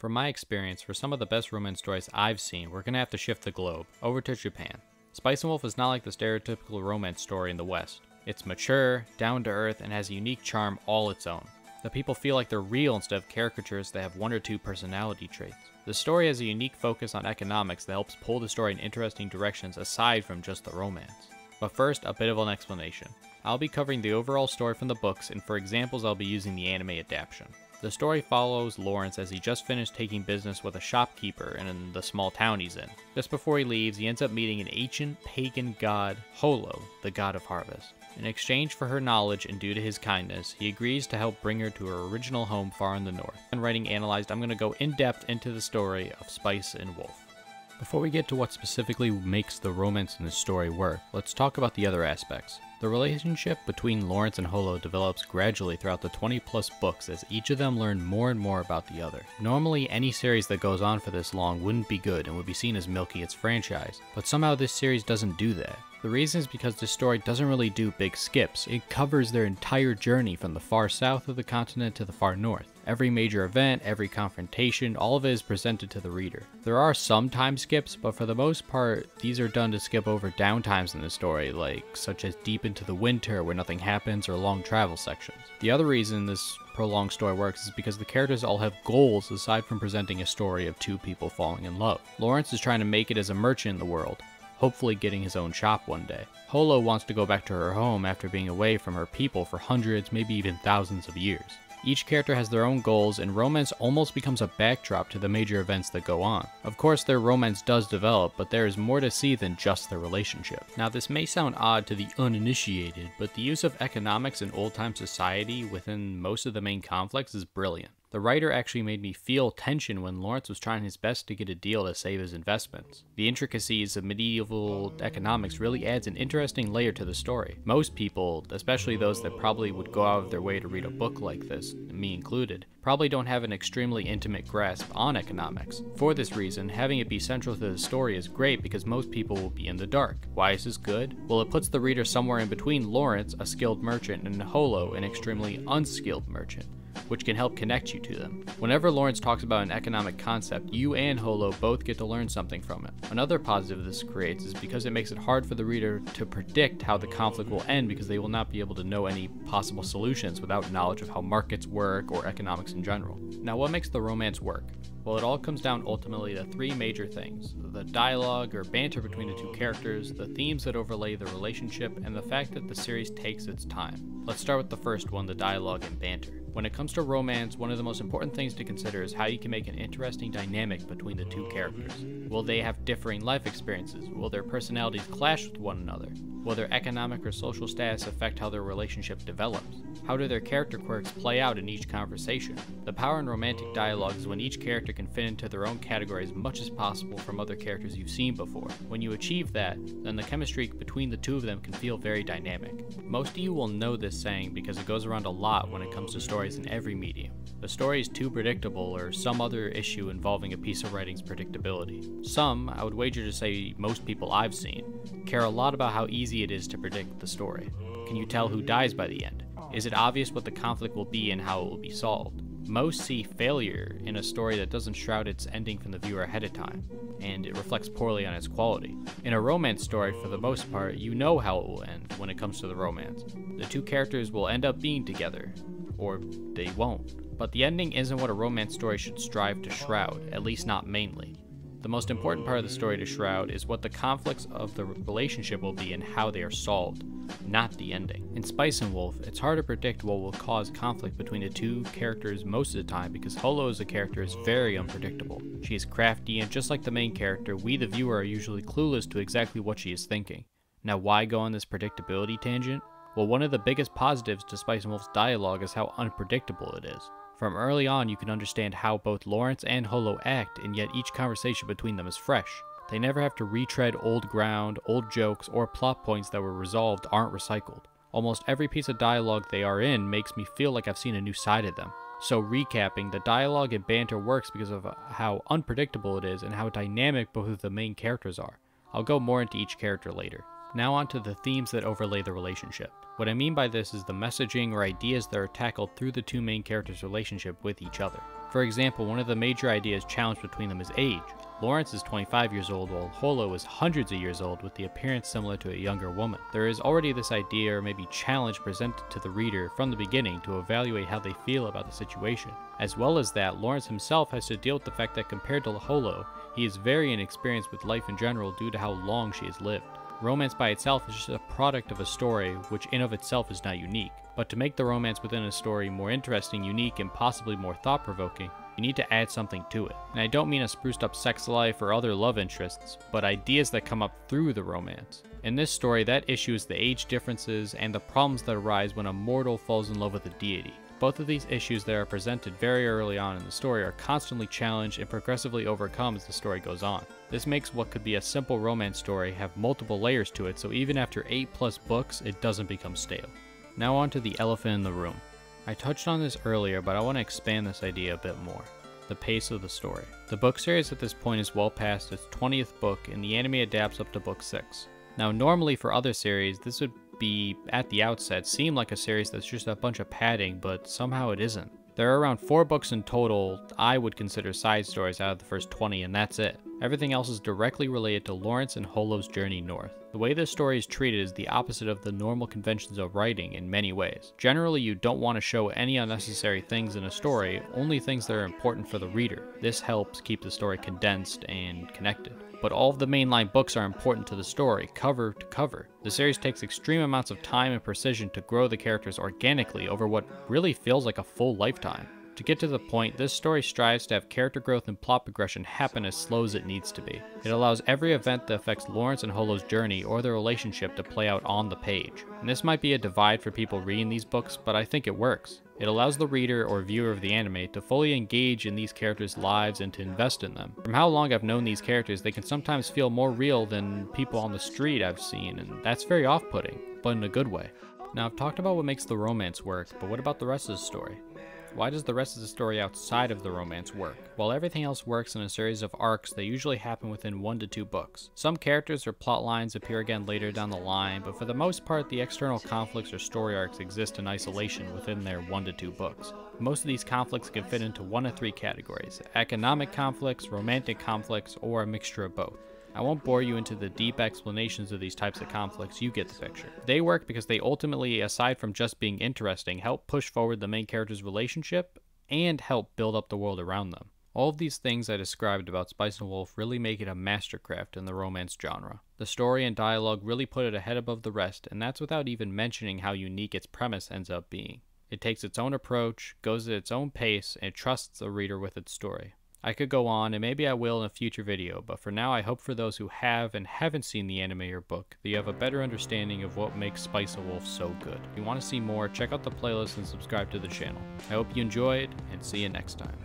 From my experience, for some of the best romance stories I've seen, we're gonna have to shift the globe, over to Japan. Spice and Wolf is not like the stereotypical romance story in the West. It's mature, down to earth, and has a unique charm all its own. The people feel like they're real instead of caricatures that have one or two personality traits. The story has a unique focus on economics that helps pull the story in interesting directions aside from just the romance. But first, a bit of an explanation. I'll be covering the overall story from the books, and for examples, I'll be using the anime adaptation. The story follows Lawrence as he just finished taking business with a shopkeeper in the small town he's in. Just before he leaves, he ends up meeting an ancient pagan god, Holo, the god of harvest. In exchange for her knowledge and due to his kindness, he agrees to help bring her to her original home far in the north. In writing analyzed, I'm going to go in depth into the story of Spice and Wolf. Before we get to what specifically makes the romance in this story work, let's talk about the other aspects. The relationship between Lawrence and Holo develops gradually throughout the 20 plus books as each of them learn more and more about the other. Normally, any series that goes on for this long wouldn't be good and would be seen as milking its franchise, but somehow this series doesn't do that. The reason is because this story doesn't really do big skips. It covers their entire journey from the far south of the continent to the far north. Every major event, every confrontation, all of it is presented to the reader. There are some time skips, but for the most part, these are done to skip over downtimes in the story, like such as deep into the winter where nothing happens or long travel sections. The other reason this prolonged story works is because the characters all have goals aside from presenting a story of two people falling in love. Lawrence is trying to make it as a merchant in the world, hopefully getting his own shop one day. Holo wants to go back to her home after being away from her people for hundreds, maybe even thousands of years. Each character has their own goals, and romance almost becomes a backdrop to the major events that go on. Of course, their romance does develop, but there is more to see than just their relationship. Now, this may sound odd to the uninitiated, but the use of economics in old time society within most of the main conflicts is brilliant. The writer actually made me feel tension when Lawrence was trying his best to get a deal to save his investments. The intricacies of medieval economics really adds an interesting layer to the story. Most people, especially those that probably would go out of their way to read a book like this, me included, probably don't have an extremely intimate grasp on economics. For this reason, having it be central to the story is great because most people will be in the dark. Why is this good? Well, it puts the reader somewhere in between Lawrence, a skilled merchant, and Holo, an extremely unskilled merchant which can help connect you to them. Whenever Lawrence talks about an economic concept, you and Holo both get to learn something from it. Another positive this creates is because it makes it hard for the reader to predict how the conflict will end because they will not be able to know any possible solutions without knowledge of how markets work or economics in general. Now, what makes the romance work? Well, it all comes down ultimately to three major things the dialogue or banter between the two characters, the themes that overlay the relationship, and the fact that the series takes its time. Let's start with the first one the dialogue and banter. When it comes to romance, one of the most important things to consider is how you can make an interesting dynamic between the two characters. Will they have differing life experiences? Will their personalities clash with one another? Will their economic or social status affect how their relationship develops? How do their character quirks play out in each conversation? The power in romantic dialogue is when each character can fit into their own category as much as possible from other characters you've seen before. When you achieve that, then the chemistry between the two of them can feel very dynamic. Most of you will know this saying because it goes around a lot when it comes to stories in every medium. The story is too predictable or some other issue involving a piece of writing's predictability. Some, I would wager to say most people I've seen, care a lot about how easy it is to predict the story. Can you tell who dies by the end? Is it obvious what the conflict will be and how it will be solved? Most see failure in a story that doesn't shroud its ending from the viewer ahead of time, and it reflects poorly on its quality. In a romance story, for the most part, you know how it will end when it comes to the romance. The two characters will end up being together, or they won't. But the ending isn't what a romance story should strive to shroud, at least not mainly. The most important part of the story to shroud is what the conflicts of the relationship will be and how they are solved, not the ending. In Spice and Wolf, it's hard to predict what will cause conflict between the two characters most of the time because Holo as a character is very unpredictable. She is crafty, and just like the main character, we the viewer are usually clueless to exactly what she is thinking. Now, why go on this predictability tangent? Well, one of the biggest positives to Spice and Wolf's dialogue is how unpredictable it is. From early on, you can understand how both Lawrence and Holo act, and yet each conversation between them is fresh. They never have to retread old ground, old jokes, or plot points that were resolved aren't recycled. Almost every piece of dialogue they are in makes me feel like I've seen a new side of them. So, recapping, the dialogue and banter works because of uh, how unpredictable it is and how dynamic both of the main characters are. I'll go more into each character later. Now, on to the themes that overlay the relationship. What I mean by this is the messaging or ideas that are tackled through the two main characters' relationship with each other. For example, one of the major ideas challenged between them is age. Lawrence is 25 years old while Holo is hundreds of years old with the appearance similar to a younger woman. There is already this idea or maybe challenge presented to the reader from the beginning to evaluate how they feel about the situation. As well as that, Lawrence himself has to deal with the fact that compared to Holo, he is very inexperienced with life in general due to how long she has lived. Romance by itself is just a product of a story, which in of itself is not unique. But to make the romance within a story more interesting, unique, and possibly more thought-provoking, you need to add something to it. And I don't mean a spruced up sex life or other love interests, but ideas that come up through the romance. In this story, that issue is the age differences and the problems that arise when a mortal falls in love with a deity. Both of these issues that are presented very early on in the story are constantly challenged and progressively overcome as the story goes on. This makes what could be a simple romance story have multiple layers to it, so even after 8 plus books, it doesn't become stale. Now on to the elephant in the room. I touched on this earlier, but I want to expand this idea a bit more. The pace of the story. The book series at this point is well past its 20th book, and the anime adapts up to book 6. Now, normally for other series, this would be, at the outset, seem like a series that's just a bunch of padding, but somehow it isn't. There are around 4 books in total I would consider side stories out of the first 20, and that's it. Everything else is directly related to Lawrence and Holo's journey north. The way this story is treated is the opposite of the normal conventions of writing in many ways. Generally, you don't want to show any unnecessary things in a story, only things that are important for the reader. This helps keep the story condensed and connected. But all of the mainline books are important to the story, cover to cover. The series takes extreme amounts of time and precision to grow the characters organically over what really feels like a full lifetime. To get to the point, this story strives to have character growth and plot progression happen as slow as it needs to be. It allows every event that affects Lawrence and Holo's journey or their relationship to play out on the page. And this might be a divide for people reading these books, but I think it works. It allows the reader or viewer of the anime to fully engage in these characters' lives and to invest in them. From how long I've known these characters, they can sometimes feel more real than people on the street I've seen, and that's very off-putting, but in a good way. Now I've talked about what makes the romance work, but what about the rest of the story? Why does the rest of the story outside of the romance work? While everything else works in a series of arcs that usually happen within one to two books. Some characters or plot lines appear again later down the line, but for the most part the external conflicts or story arcs exist in isolation within their one to two books. Most of these conflicts can fit into one of three categories, economic conflicts, romantic conflicts, or a mixture of both. I won't bore you into the deep explanations of these types of conflicts, you get the picture. They work because they ultimately, aside from just being interesting, help push forward the main character's relationship and help build up the world around them. All of these things I described about Spice and Wolf really make it a mastercraft in the romance genre. The story and dialogue really put it ahead above the rest, and that's without even mentioning how unique its premise ends up being. It takes its own approach, goes at its own pace, and trusts the reader with its story. I could go on, and maybe I will in a future video, but for now I hope for those who have and haven't seen the anime or book, that you have a better understanding of what makes Spice and Wolf so good. If you want to see more, check out the playlist and subscribe to the channel. I hope you enjoyed, and see you next time.